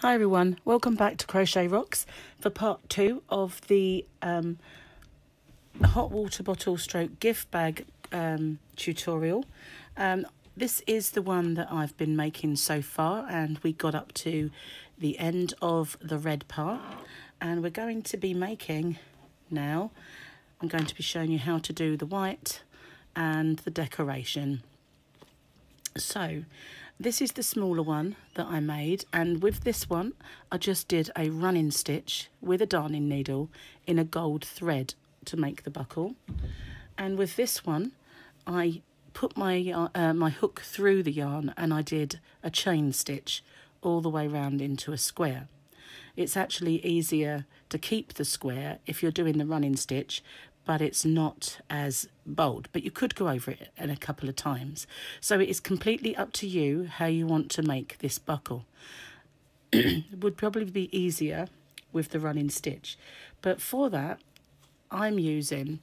Hi everyone, welcome back to Crochet Rocks for part two of the um, hot water bottle stroke gift bag um, tutorial. Um, this is the one that I've been making so far and we got up to the end of the red part and we're going to be making now, I'm going to be showing you how to do the white and the decoration. So this is the smaller one that I made and with this one I just did a running stitch with a darning needle in a gold thread to make the buckle and with this one I put my uh, my hook through the yarn and I did a chain stitch all the way round into a square. It's actually easier to keep the square if you're doing the running stitch but it's not as bold. But you could go over it in a couple of times. So it is completely up to you how you want to make this buckle. it would probably be easier with the running stitch. But for that, I'm using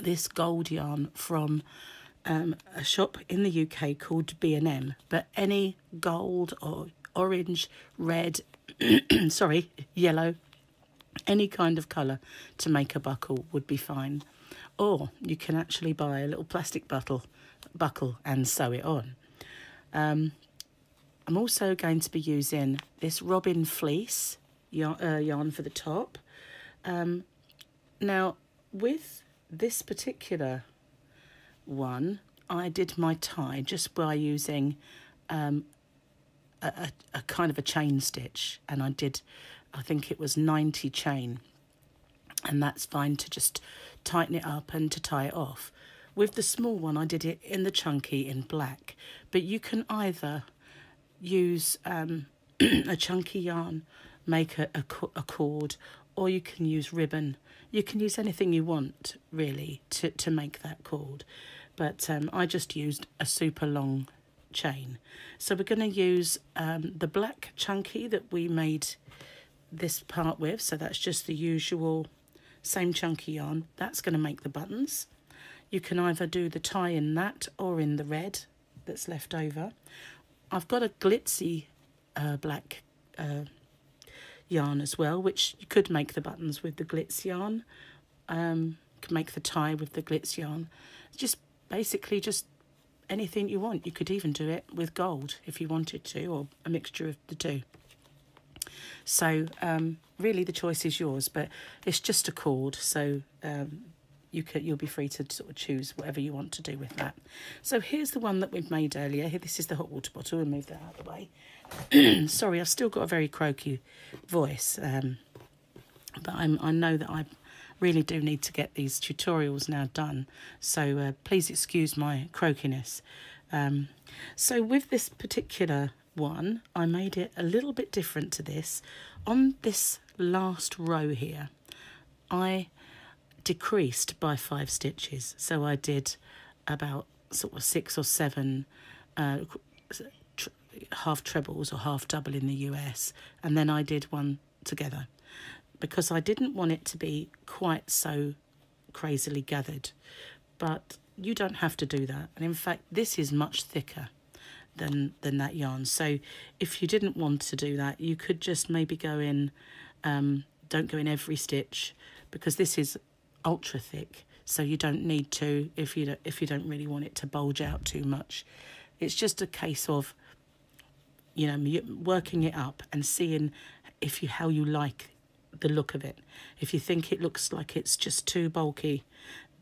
this gold yarn from um, a shop in the UK called B&M. But any gold or orange, red, sorry, yellow, any kind of colour to make a buckle would be fine. Or you can actually buy a little plastic buckle, buckle and sew it on. Um, I'm also going to be using this Robin Fleece yarn, uh, yarn for the top. Um, now, with this particular one, I did my tie just by using um, a, a, a kind of a chain stitch and I did I think it was 90 chain and that's fine to just tighten it up and to tie it off. With the small one I did it in the chunky in black but you can either use um, a chunky yarn, make a, a, a cord or you can use ribbon. You can use anything you want really to, to make that cord but um, I just used a super long chain. So we're going to use um, the black chunky that we made this part with. So that's just the usual same chunky yarn. That's going to make the buttons. You can either do the tie in that or in the red that's left over. I've got a glitzy uh, black uh, yarn as well, which you could make the buttons with the glitz yarn. Um, can make the tie with the glitz yarn. Just basically just anything you want. You could even do it with gold if you wanted to, or a mixture of the two. So um, really the choice is yours, but it's just a cord, so um, you can, you'll be free to sort of choose whatever you want to do with that. So here's the one that we've made earlier. Here, this is the hot water bottle. We'll move that out of the way. Sorry, I've still got a very croaky voice, um, but I'm, I know that I really do need to get these tutorials now done. So uh, please excuse my croakiness. Um, so with this particular one, I made it a little bit different to this. On this last row here, I decreased by five stitches. So I did about sort of six or seven uh, half trebles or half double in the US. And then I did one together because I didn't want it to be quite so crazily gathered. But you don't have to do that. And in fact, this is much thicker than than that yarn. So if you didn't want to do that, you could just maybe go in, um, don't go in every stitch because this is ultra thick. So you don't need to if you don't, if you don't really want it to bulge out too much. It's just a case of, you know, working it up and seeing if you how you like the look of it. If you think it looks like it's just too bulky,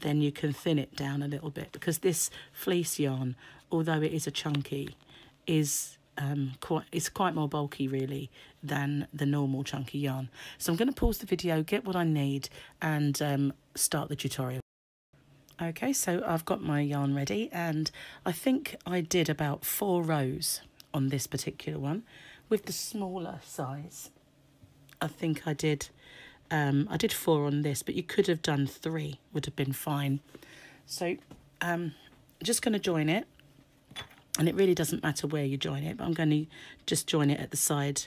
then you can thin it down a little bit because this fleece yarn, although it is a chunky, is um, quite it's quite more bulky really than the normal chunky yarn. So I'm going to pause the video, get what I need and um, start the tutorial. Okay, so I've got my yarn ready and I think I did about four rows on this particular one with the smaller size. I think I did um, I did four on this, but you could have done three, would have been fine. So um, just going to join it and it really doesn't matter where you join it but I'm going to just join it at the side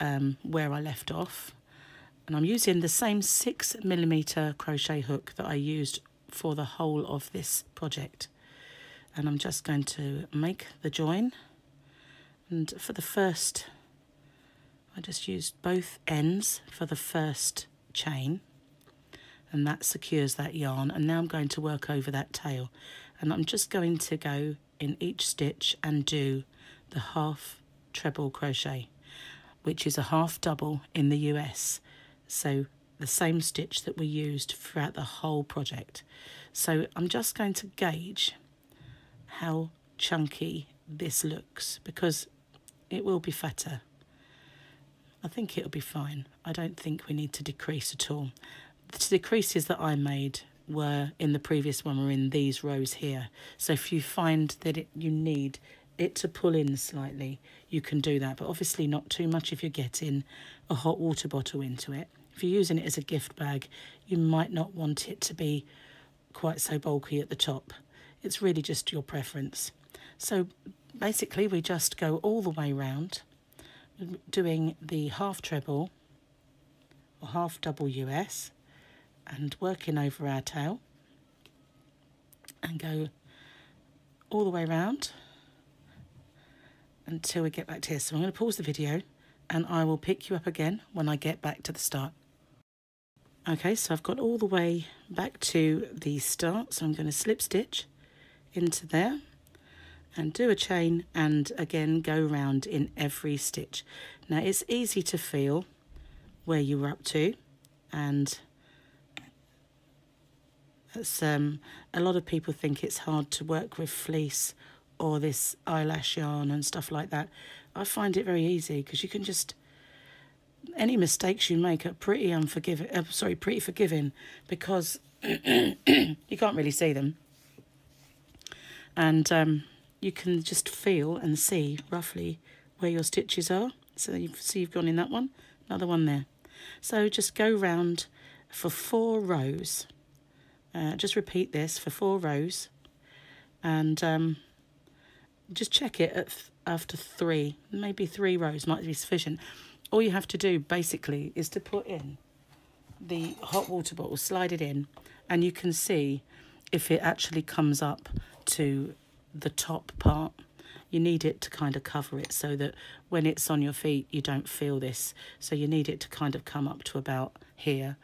um, where I left off. And I'm using the same six millimeter crochet hook that I used for the whole of this project. And I'm just going to make the join. And for the first I just used both ends for the first chain. And that secures that yarn. And now I'm going to work over that tail. And I'm just going to go in each stitch and do the half treble crochet which is a half double in the US so the same stitch that we used throughout the whole project. So I'm just going to gauge how chunky this looks because it will be fatter. I think it'll be fine. I don't think we need to decrease at all. The decreases that I made were in the previous one were in these rows here. So if you find that it, you need it to pull in slightly, you can do that. But obviously not too much if you're getting a hot water bottle into it. If you're using it as a gift bag, you might not want it to be quite so bulky at the top. It's really just your preference. So basically we just go all the way round doing the half treble or half double US and working over our tail and go all the way around until we get back to here. So I'm going to pause the video and I will pick you up again when I get back to the start. Okay, so I've got all the way back to the start. So I'm going to slip stitch into there and do a chain and again go around in every stitch. Now it's easy to feel where you were up to and um, a lot of people think it's hard to work with fleece or this eyelash yarn and stuff like that. I find it very easy because you can just any mistakes you make are pretty unforgiving. Uh, sorry, pretty forgiving because you can't really see them, and um, you can just feel and see roughly where your stitches are. So you see you've gone in that one, another one there. So just go round for four rows uh, just repeat this for four rows and um, just check it after three, maybe three rows might be sufficient. All you have to do basically is to put in the hot water bottle, slide it in, and you can see if it actually comes up to the top part. You need it to kind of cover it so that when it's on your feet, you don't feel this. So you need it to kind of come up to about here,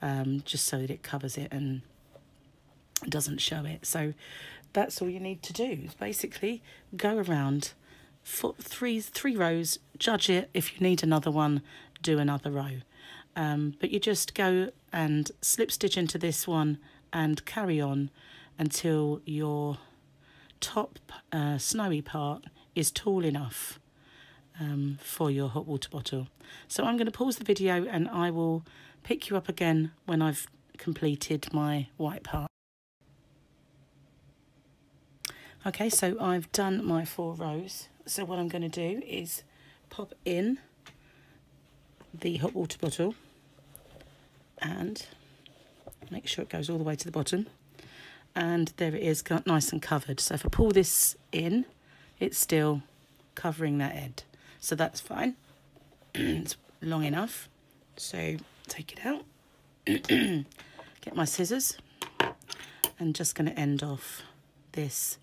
um, just so that it covers it and doesn't show it. So that's all you need to do basically go around for three three rows, judge it. If you need another one, do another row. Um, but you just go and slip stitch into this one and carry on until your top uh, snowy part is tall enough um, for your hot water bottle. So I'm going to pause the video and I will pick you up again when I've completed my white part. Okay, so I've done my four rows. So what I'm going to do is pop in the hot water bottle and make sure it goes all the way to the bottom. And there it is, nice and covered. So if I pull this in, it's still covering that end. So that's fine. it's long enough. So take it out. Get my scissors. And just going to end off this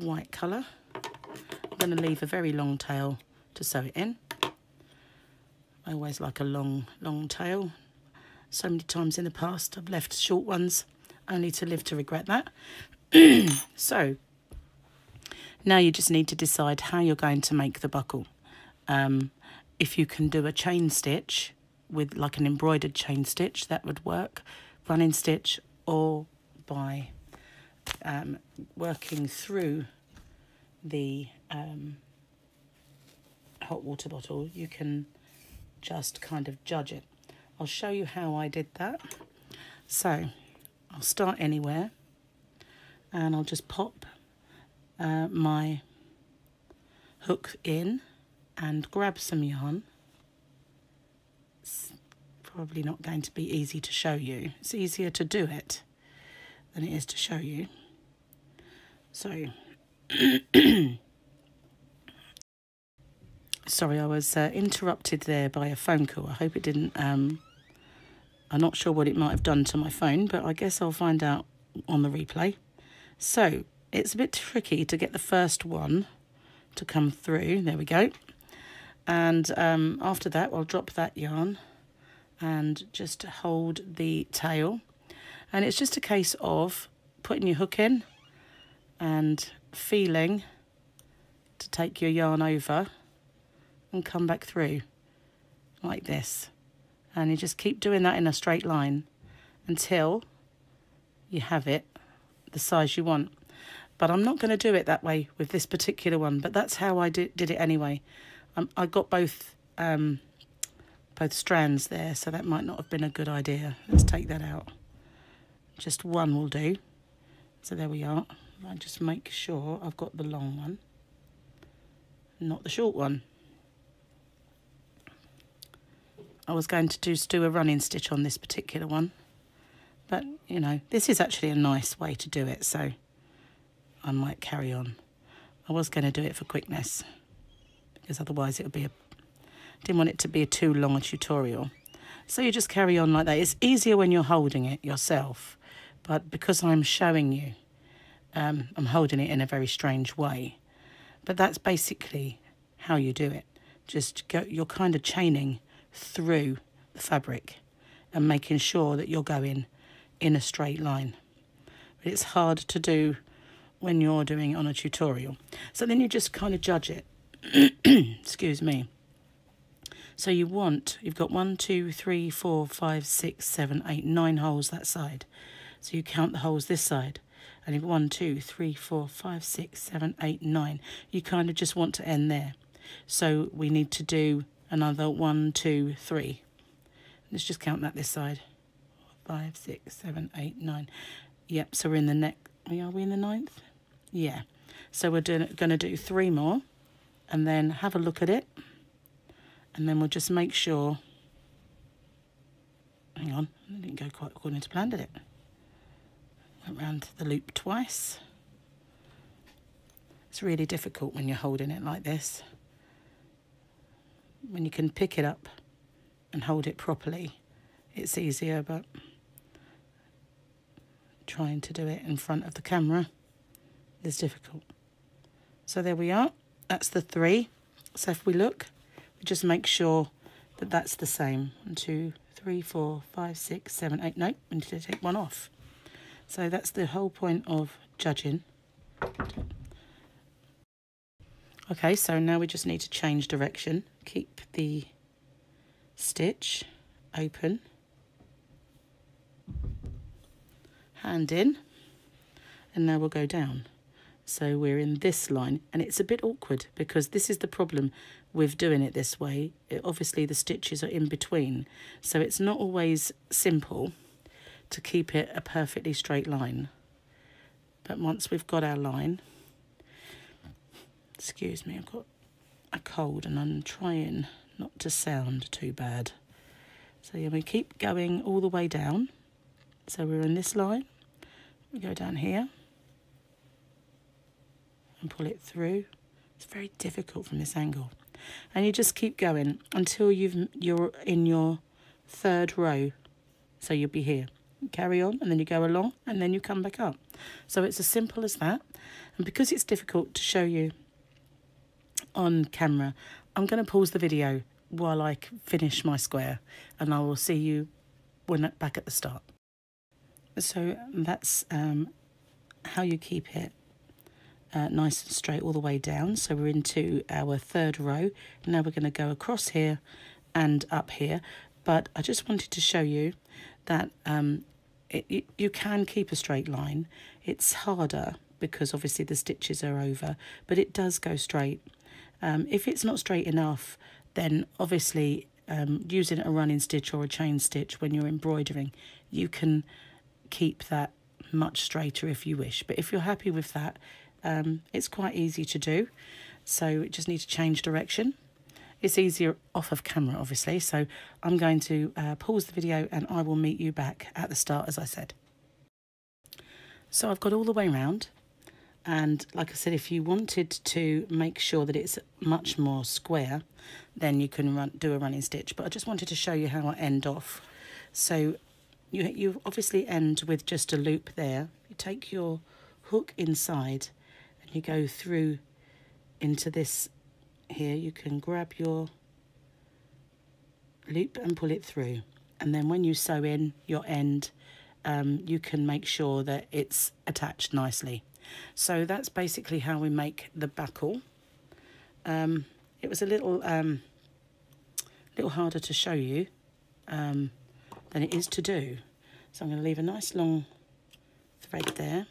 white colour. I'm going to leave a very long tail to sew it in. I always like a long, long tail. So many times in the past I've left short ones only to live to regret that. so now you just need to decide how you're going to make the buckle. Um, if you can do a chain stitch with like an embroidered chain stitch, that would work. Running stitch or by um, working through the um, hot water bottle, you can just kind of judge it. I'll show you how I did that. So I'll start anywhere and I'll just pop uh, my hook in and grab some yarn. It's probably not going to be easy to show you. It's easier to do it than it is to show you. So, sorry, I was uh, interrupted there by a phone call. I hope it didn't. Um, I'm not sure what it might have done to my phone, but I guess I'll find out on the replay. So, it's a bit tricky to get the first one to come through. There we go. And um, after that, I'll drop that yarn and just hold the tail. And it's just a case of putting your hook in and feeling to take your yarn over and come back through like this. And you just keep doing that in a straight line until you have it the size you want. But I'm not going to do it that way with this particular one, but that's how I did, did it anyway. Um, I got both um, both strands there, so that might not have been a good idea. Let's take that out. Just one will do. So there we are. I just make sure I've got the long one, not the short one. I was going to do, do a running stitch on this particular one, but you know, this is actually a nice way to do it, so I might carry on. I was going to do it for quickness, because otherwise it would be a didn't want it to be a too long a tutorial. So you just carry on like that. It's easier when you're holding it yourself, but because I'm showing you, um, I'm holding it in a very strange way. But that's basically how you do it. Just go, you're kind of chaining through the fabric and making sure that you're going in a straight line. But it's hard to do when you're doing it on a tutorial. So then you just kind of judge it. Excuse me. So you want, you've got one, two, three, four, five, six, seven, eight, nine holes that side. So you count the holes this side. And you've one, two, three, four, five, six, seven, eight, nine. You kind of just want to end there. So we need to do another one, two, three. Let's just count that this side. Five, six, seven, eight, nine. Yep, so we're in the neck. Are we in the ninth? Yeah. So we're doing, going to do three more and then have a look at it and then we'll just make sure hang on it didn't go quite according to plan did it went round the loop twice it's really difficult when you're holding it like this when you can pick it up and hold it properly it's easier but trying to do it in front of the camera is difficult so there we are that's the three so if we look we just make sure that that's the same. One, two, three, four, five, six, seven, eight. Nope, we need to take one off. So that's the whole point of judging. Okay, so now we just need to change direction. Keep the stitch open. Hand in. And now we'll go down. So we're in this line and it's a bit awkward because this is the problem with doing it this way. It, obviously the stitches are in between. So it's not always simple to keep it a perfectly straight line. But once we've got our line, excuse me, I've got a cold and I'm trying not to sound too bad. So yeah, we keep going all the way down. So we're in this line. We go down here and pull it through. It's very difficult from this angle. And you just keep going until you've, you're in your third row. So you'll be here. Carry on and then you go along and then you come back up. So it's as simple as that. And because it's difficult to show you on camera, I'm going to pause the video while I finish my square and I will see you when back at the start. So that's um, how you keep it uh, nice and straight all the way down. So we're into our third row. Now we're going to go across here and up here. But I just wanted to show you that um, it, it, you can keep a straight line. It's harder because obviously the stitches are over, but it does go straight. Um, if it's not straight enough, then obviously um, using a running stitch or a chain stitch when you're embroidering, you can keep that much straighter if you wish. But if you're happy with that, um, it's quite easy to do, so you just need to change direction. It's easier off of camera, obviously, so I'm going to uh, pause the video and I will meet you back at the start, as I said. So I've got all the way around, and like I said, if you wanted to make sure that it's much more square, then you can run, do a running stitch. But I just wanted to show you how I end off. So you, you obviously end with just a loop there. You take your hook inside and you go through into this here you can grab your loop and pull it through. And then when you sew in your end um, you can make sure that it's attached nicely. So that's basically how we make the buckle. Um, it was a little um, little harder to show you um, than it is to do. So I'm going to leave a nice long thread there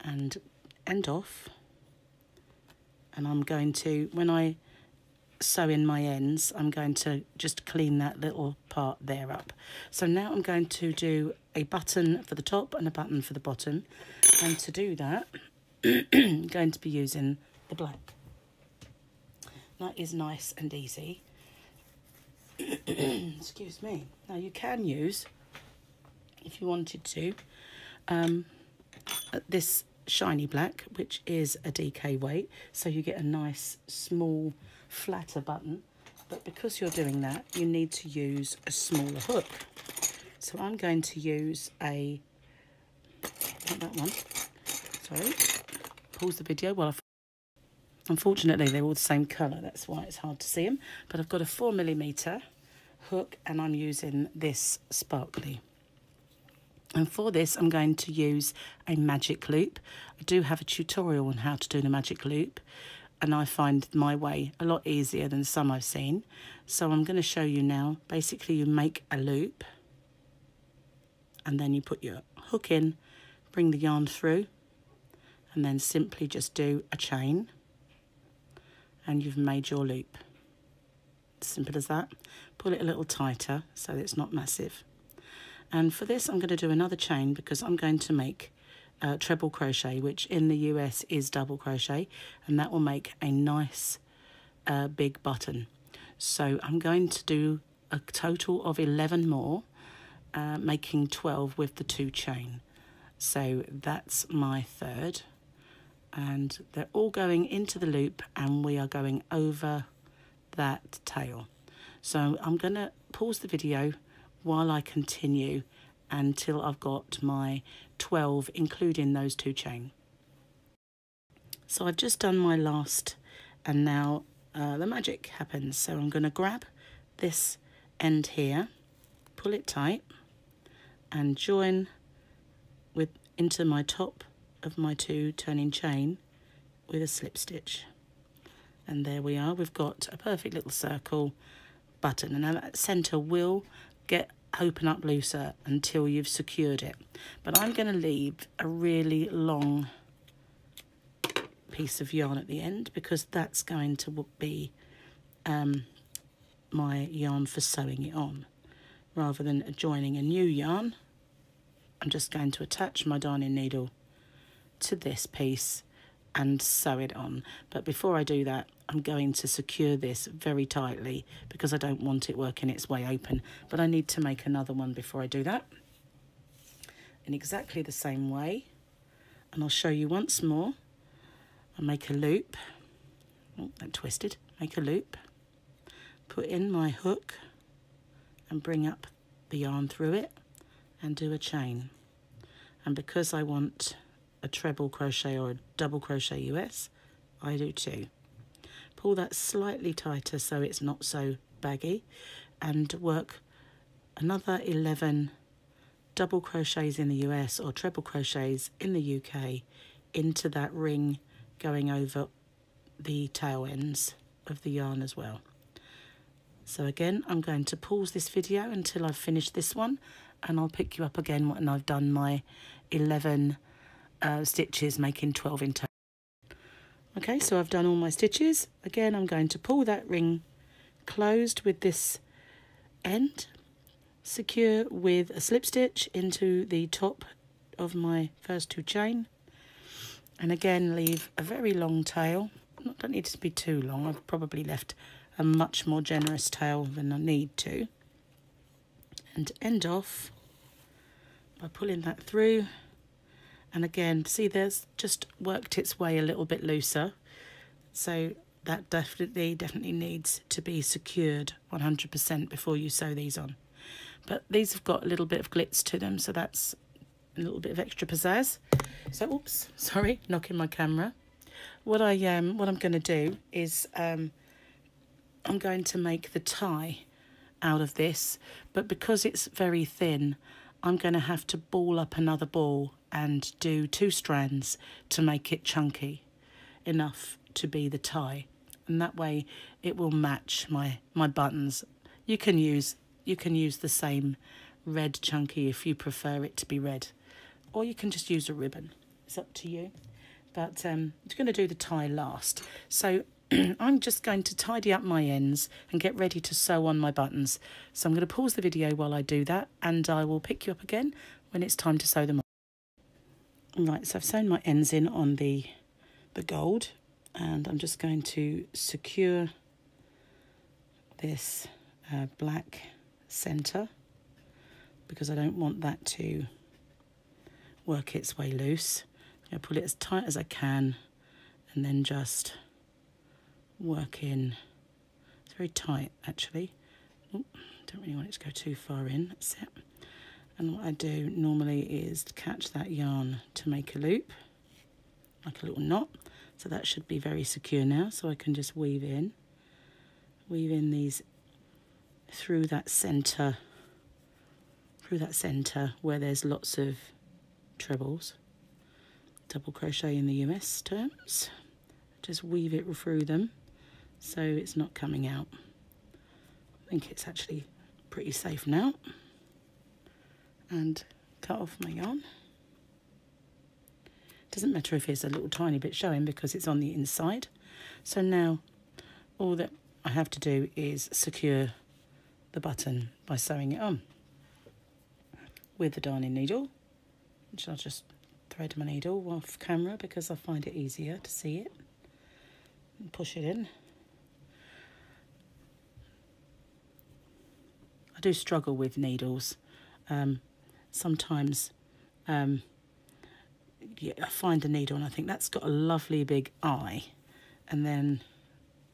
and end off and I'm going to when I sew in my ends I'm going to just clean that little part there up. So now I'm going to do a button for the top and a button for the bottom. And to do that I'm going to be using the black. That is nice and easy. Excuse me. Now you can use if you wanted to um, this shiny black which is a DK weight. So you get a nice small flatter button. But because you're doing that you need to use a smaller hook. So I'm going to use a not that one. Sorry. Pause the video while I unfortunately they're all the same colour. That's why it's hard to see them but I've got a four millimeter hook and I'm using this sparkly and for this, I'm going to use a magic loop. I do have a tutorial on how to do the magic loop, and I find my way a lot easier than some I've seen. So I'm going to show you now. Basically, you make a loop, and then you put your hook in, bring the yarn through, and then simply just do a chain, and you've made your loop. Simple as that. Pull it a little tighter so it's not massive. And for this, I'm going to do another chain because I'm going to make uh, treble crochet, which in the US is double crochet, and that will make a nice uh, big button. So I'm going to do a total of 11 more, uh, making 12 with the two chain. So that's my third. And they're all going into the loop and we are going over that tail. So I'm going to pause the video while I continue until I've got my 12 including those two chain. So I've just done my last and now uh, the magic happens. So I'm going to grab this end here, pull it tight and join with into my top of my two turning chain with a slip stitch. And there we are, we've got a perfect little circle button and now that centre will get open up looser until you've secured it. But I'm going to leave a really long piece of yarn at the end because that's going to be um, my yarn for sewing it on. Rather than joining a new yarn, I'm just going to attach my darning needle to this piece and sew it on. But before I do that, I'm going to secure this very tightly because I don't want it working its way open. But I need to make another one before I do that. In exactly the same way. And I'll show you once more. I'll make a loop. Oh, that twisted. Make a loop. Put in my hook and bring up the yarn through it and do a chain. And because I want a treble crochet or a double crochet US, I do too. Pull that slightly tighter so it's not so baggy and work another 11 double crochets in the US or treble crochets in the UK into that ring going over the tail ends of the yarn as well. So again, I'm going to pause this video until I've finished this one and I'll pick you up again when I've done my 11 uh, stitches making 12 in total. Okay, so I've done all my stitches. Again, I'm going to pull that ring closed with this end, secure with a slip stitch into the top of my first two chain, and again leave a very long tail. Don't need it to be too long. I've probably left a much more generous tail than I need to. And end off by pulling that through and again see there's just worked its way a little bit looser. So that definitely definitely needs to be secured 100% before you sew these on. But these have got a little bit of glitz to them so that's a little bit of extra pizzazz. So oops sorry knocking my camera. What I um what I'm going to do is um I'm going to make the tie out of this, but because it's very thin, I'm going to have to ball up another ball and do two strands to make it chunky enough to be the tie. And that way it will match my, my buttons. You can use you can use the same red chunky if you prefer it to be red. Or you can just use a ribbon. It's up to you. But um, I'm going to do the tie last. So I'm just going to tidy up my ends and get ready to sew on my buttons. So I'm going to pause the video while I do that and I will pick you up again when it's time to sew them on. Right, so I've sewn my ends in on the, the gold and I'm just going to secure this uh, black centre because I don't want that to work its way loose. I pull it as tight as I can and then just work in. It's very tight actually. Ooh, don't really want it to go too far in. That's it. And what I do normally is catch that yarn to make a loop, like a little knot. So that should be very secure now. So I can just weave in, weave in these through that centre, through that centre where there's lots of trebles. Double crochet in the US terms. Just weave it through them so it's not coming out. I think it's actually pretty safe now. And cut off my yarn. Doesn't matter if it's a little tiny bit showing because it's on the inside. So now all that I have to do is secure the button by sewing it on with the darning needle, which I'll just thread my needle off camera because I find it easier to see it and push it in. I do struggle with needles. Um, sometimes um, yeah, I find a needle and I think that's got a lovely big eye and then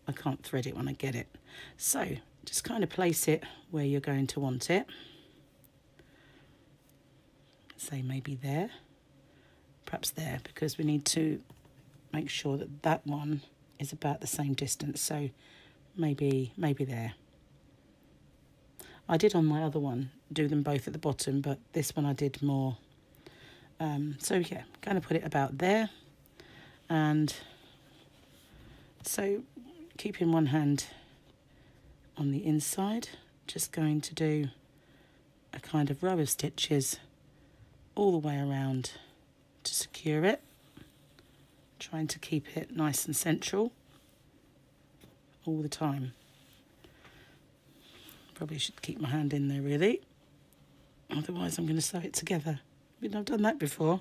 I can't thread it when I get it. So just kind of place it where you're going to want it. Say maybe there, perhaps there because we need to make sure that that one is about the same distance. So maybe, maybe there. I did on my other one do them both at the bottom, but this one I did more. Um, so yeah, going to put it about there. And so keeping one hand on the inside, just going to do a kind of row of stitches all the way around to secure it. Trying to keep it nice and central all the time. Probably should keep my hand in there really. Otherwise I'm going to sew it together. I mean, I've done that before.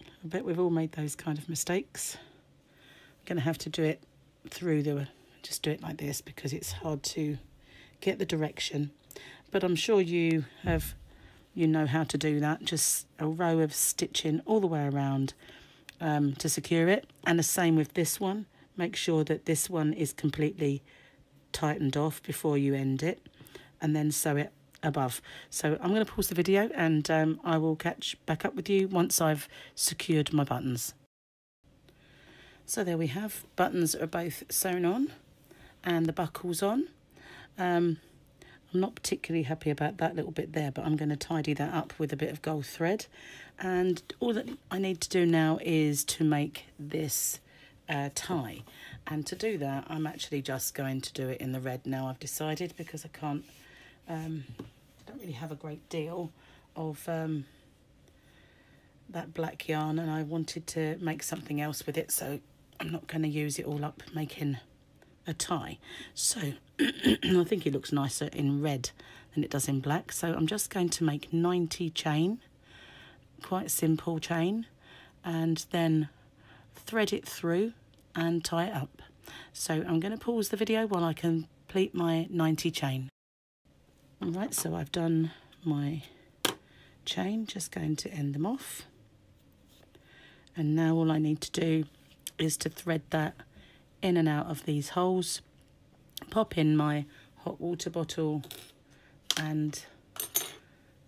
I bet we've all made those kind of mistakes. I'm going to have to do it through the, just do it like this because it's hard to get the direction. But I'm sure you have, you know how to do that. Just a row of stitching all the way around um, to secure it. And the same with this one. Make sure that this one is completely tightened off before you end it and then sew it above. So I'm going to pause the video and um, I will catch back up with you once I've secured my buttons. So there we have, buttons are both sewn on and the buckles on. Um, I'm not particularly happy about that little bit there, but I'm going to tidy that up with a bit of gold thread. And all that I need to do now is to make this uh, tie. And to do that, I'm actually just going to do it in the red now, I've decided, because I can't, um, don't really have a great deal of um, that black yarn and I wanted to make something else with it, so I'm not going to use it all up making a tie. So I think it looks nicer in red than it does in black. So I'm just going to make 90 chain, quite simple chain, and then thread it through and tie it up. So I'm going to pause the video while I complete my 90 chain. Alright, so I've done my chain, just going to end them off. And now all I need to do is to thread that in and out of these holes, pop in my hot water bottle and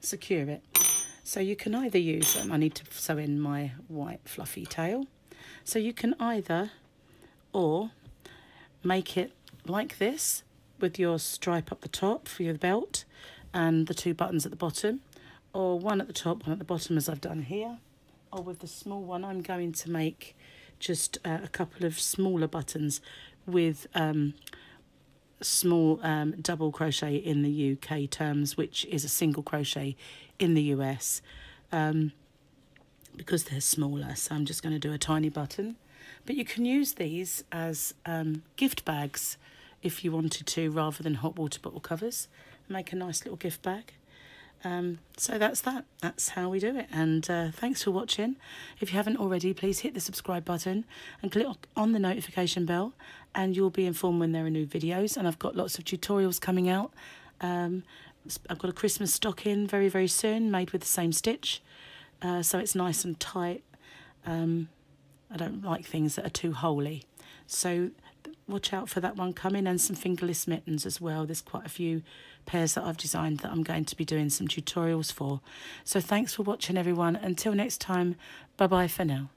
secure it. So you can either use, um, I need to sew in my white fluffy tail, So you can either or make it like this with your stripe up the top for your belt and the two buttons at the bottom or one at the top, one at the bottom as I've done here or with the small one I'm going to make just uh, a couple of smaller buttons with um, small um, double crochet in the UK terms which is a single crochet in the US um, because they're smaller. So I'm just going to do a tiny button. But you can use these as um, gift bags if you wanted to rather than hot water bottle covers. Make a nice little gift bag. Um, so that's that. That's how we do it. And uh, thanks for watching. If you haven't already please hit the subscribe button and click on the notification bell and you'll be informed when there are new videos. And I've got lots of tutorials coming out. Um, I've got a Christmas stocking very very soon made with the same stitch. Uh, so it's nice and tight. Um, I don't like things that are too holey. So watch out for that one coming and some fingerless mittens as well. There's quite a few pairs that I've designed that I'm going to be doing some tutorials for. So thanks for watching everyone. Until next time, bye bye for now.